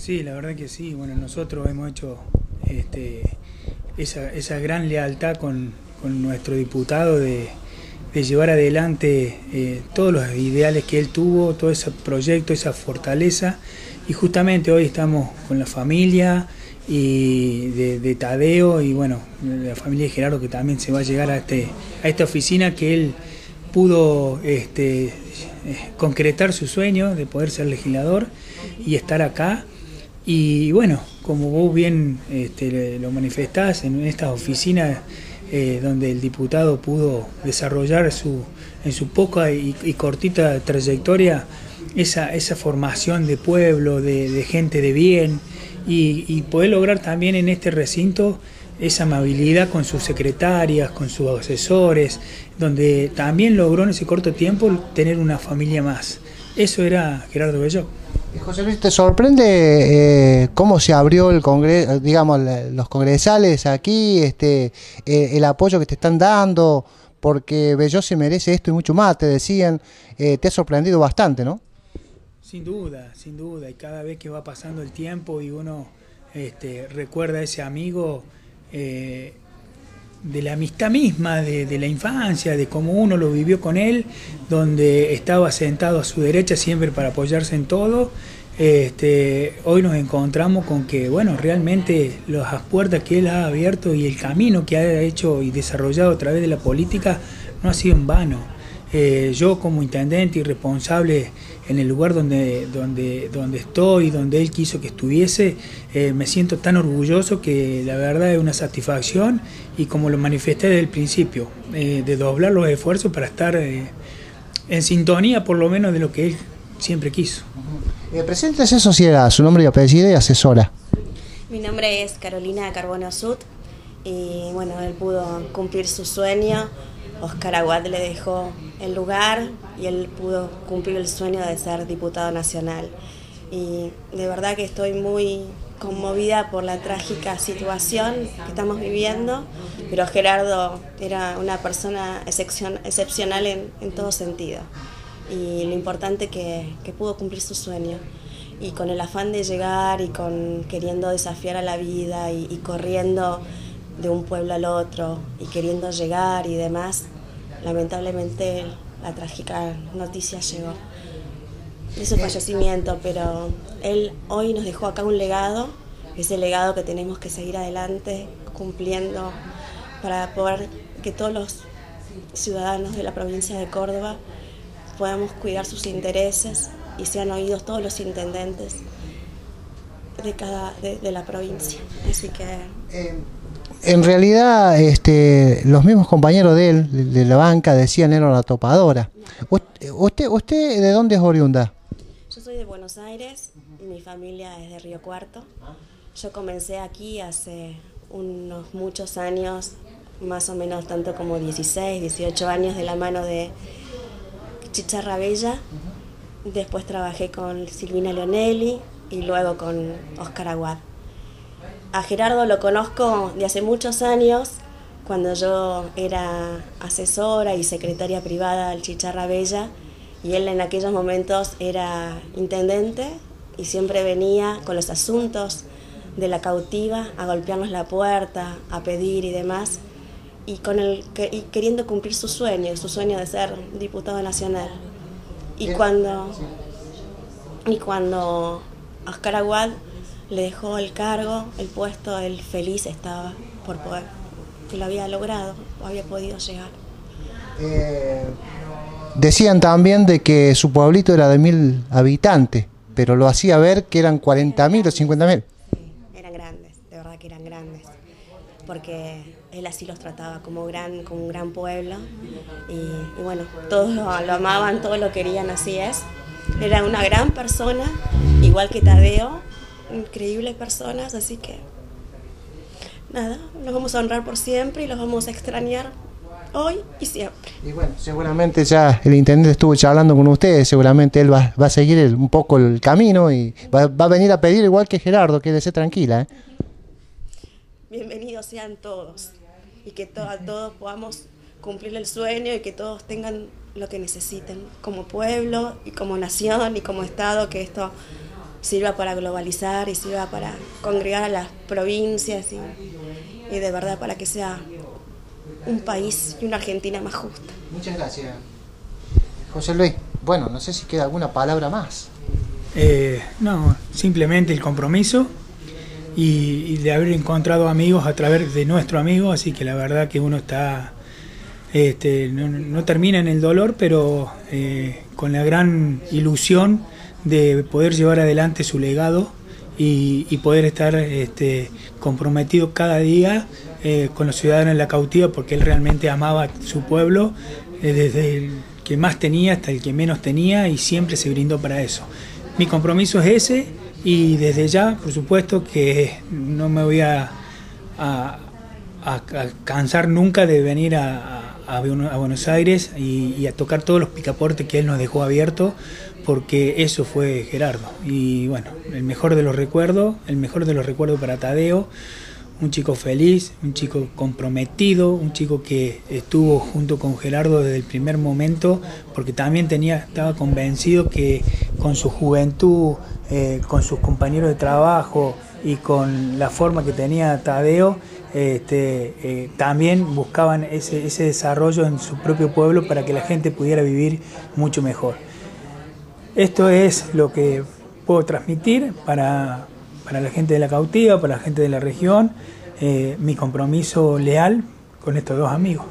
Sí, la verdad que sí. Bueno, nosotros hemos hecho este, esa, esa gran lealtad con, con nuestro diputado de, llevar adelante eh, todos los ideales que él tuvo, todo ese proyecto, esa fortaleza. Y justamente hoy estamos con la familia y de, Tadeo y bueno, la familia de Gerardo que también se va a llegar a, este, a esta oficina que él pudo este, eh, concretar su sueño de poder ser legislador y estar acá. Y bueno, como vos bien este, lo manifestás en estas oficinas, eh, donde el diputado pudo desarrollar su, en su poca y, cortita trayectoria esa, esa, formación de pueblo, de, gente de bien y, poder lograr también en este recinto esa amabilidad con sus secretarias, con sus asesores, donde también logró en ese corto tiempo tener una familia más. Eso era Gerardo Bello. José Luis, ¿te sorprende eh, cómo se abrió el congreso, digamos, los congresales aquí, este, eh, el apoyo que te están dando? Porque Bello se merece esto y mucho más, te decían. Eh, te ha sorprendido bastante, ¿no? Sin duda, sin duda. Y cada vez que va pasando el tiempo y uno este, recuerda a ese amigo, de la amistad misma, de, la infancia, de cómo uno lo vivió con él, donde estaba sentado a su derecha siempre para apoyarse en todo. Este, hoy nos encontramos con que, bueno, realmente las puertas que él ha abierto y el camino que ha hecho y desarrollado a través de la política no ha sido en vano. Eh, yo como intendente y responsable en el lugar donde, donde, donde estoy, donde él quiso que estuviese, eh, me siento tan orgulloso que la verdad es una satisfacción y como lo manifesté desde el principio, eh, de doblar los esfuerzos para estar eh, en sintonía por lo menos de lo que él siempre quiso. presidente de sociedad, su nombre y apellido y asesora. Mi nombre es Carolina Carbono Sud y bueno, él pudo cumplir su sueño Oscar Aguad le dejó el lugar y él pudo cumplir el sueño de ser diputado nacional. Y de verdad que estoy muy conmovida por la trágica situación que estamos viviendo, pero Gerardo era una persona excepcional en, todo sentido. Y lo importante que, que pudo cumplir su sueño y con el afán de llegar y con queriendo desafiar a la vida y corriendo de un pueblo al otro y queriendo llegar y demás, lamentablemente la trágica noticia llegó de su fallecimiento, pero él hoy nos dejó acá un legado, ese legado que tenemos que seguir adelante cumpliendo para poder que todos los ciudadanos de la provincia de Córdoba podamos cuidar sus intereses y sean oídos todos los intendentes de cada de, la provincia. Así que eh, en realidad, este, los mismos compañeros de él, de la banca, decían era la topadora. ¿Usted, usted de dónde es oriunda? Yo soy de Buenos Aires, mi familia es de Río Cuarto. Yo comencé aquí hace unos muchos años, más o menos tanto como 16, 18 años de la mano de Chicharra Bella. Después trabajé con Silvina Leonelli y luego con Oscar Aguad. A Gerardo lo conozco de hace muchos años, cuando yo era asesora y secretaria privada del Chicharra Bella, y él en aquellos momentos era intendente y siempre venía con los asuntos de la cautiva a golpearnos la puerta, a pedir y demás, y, con el, y queriendo cumplir su sueño, su sueño de ser diputado nacional. Y cuando, y cuando Oscar Aguad le dejó el cargo, el puesto, él feliz estaba por poder, que lo había logrado, o había podido llegar. Eh, decían también de que su pueblito era de mil habitantes, pero lo hacía ver que eran 40.000 o 50.000. Sí, eran grandes, de verdad que eran grandes, porque él así los trataba como, gran, como un gran pueblo, y, bueno, todos lo, lo amaban, todos lo querían, así es. Era una gran persona, igual que Tadeo, increíbles personas, así que nada, los vamos a honrar por siempre y los vamos a extrañar hoy y siempre. Y bueno, seguramente ya el intendente estuvo charlando con ustedes, seguramente él va, a seguir un poco el camino y va, a venir a pedir igual que Gerardo, que ser tranquila. ¿eh? Bienvenidos sean todos y que todos podamos cumplir el sueño y que todos tengan lo que necesiten como pueblo y como nación y como Estado, que esto sirva para globalizar y sirva para congregar a las provincias y, y de verdad para que sea un país y una Argentina más justa. Muchas gracias. José Luis, bueno, no sé si queda alguna palabra más. Eh, no, simplemente el compromiso y, y, de haber encontrado amigos a través de nuestro amigo, así que la verdad que uno está, este, no, no termina en el dolor, pero eh, con la gran ilusión de poder llevar adelante su legado y, poder estar este, comprometido cada día eh, con los ciudadanos en la cautiva, porque él realmente amaba su pueblo eh, desde el que más tenía hasta el que menos tenía y siempre se brindó para eso. Mi compromiso es ese y desde ya, por supuesto, que no me voy a, cansar nunca de venir a, Buenos Aires y, y, a tocar todos los picaportes que él nos dejó abiertos, porque eso fue Gerardo. Y bueno, el mejor de los recuerdos, el mejor de los recuerdos para Tadeo un chico feliz, un chico comprometido, un chico que estuvo junto con Gerardo desde el primer momento, porque también tenía, estaba convencido que con su juventud, eh, con sus compañeros de trabajo y con la forma que tenía Tadeo, este, eh, también buscaban ese, ese desarrollo en su propio pueblo para que la gente pudiera vivir mucho mejor. Esto es lo que puedo transmitir para, para la gente de la cautiva, para la gente de la región, eh, mi compromiso leal con estos dos amigos.